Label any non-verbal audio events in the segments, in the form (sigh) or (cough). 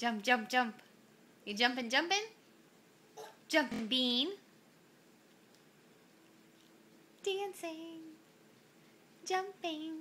Jump, jump, jump. You jumping, jumping? Jumping bean. Dancing. Jumping.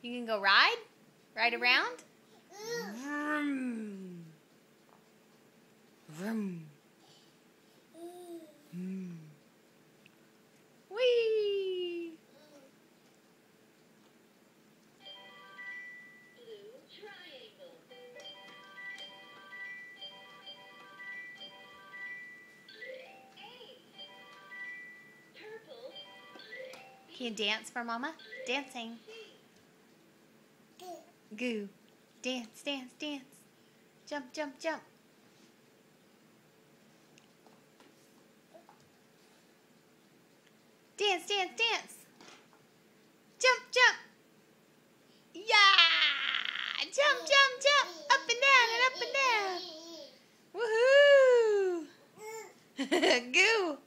You can go ride? Ride around? Vroom. Vroom. Mm. Whee! Blue triangle. A. Purple. Can you dance for mama? Dancing. Goo. Dance, dance, dance. Jump, jump, jump. Dance, dance, dance. Jump, jump. Yeah! Jump, jump, jump. Up and down and up and down. Woohoo! (laughs) Goo.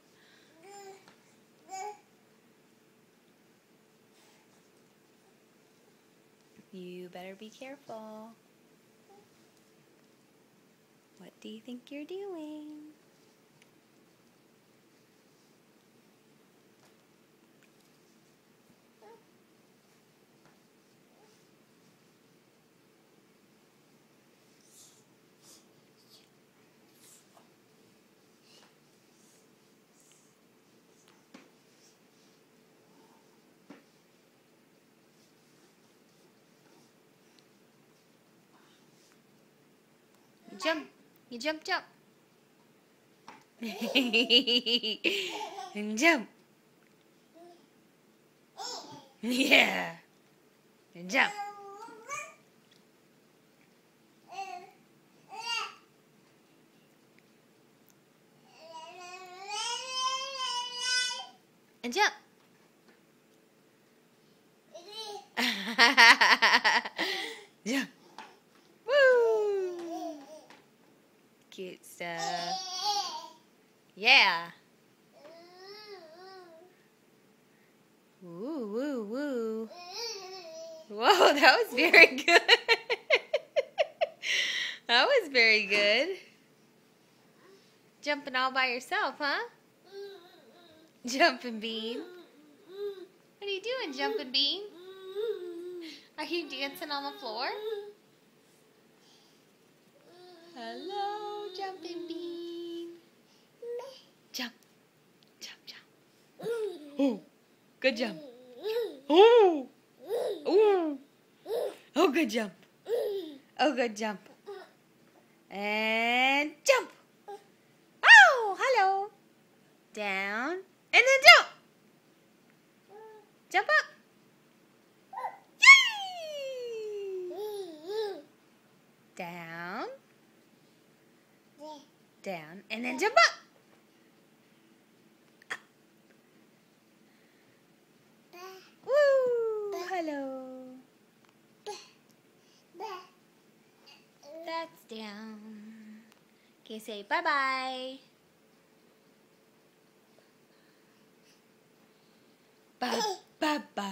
You better be careful. What do you think you're doing? Jump. You jump, jump. (laughs) and jump. Yeah. And jump. And jump. (laughs) jump. Woo! Cute stuff. Yeah. Woo, woo, woo. Whoa, (laughs) that was very good. (laughs) that was very good. Jumping all by yourself, huh? Jumping bean. What are you doing, jumping bean? Are you dancing on the floor? Hello, jumping bean. Jump. Jump, jump. Oh, good jump. Oh. Ooh. Oh, good jump. Oh, good jump. And jump. Oh, hello. Down. And then jump. Jump up. Yay! Down. Down. And then jump up. down. Okay, say bye bye. Bye bye bye.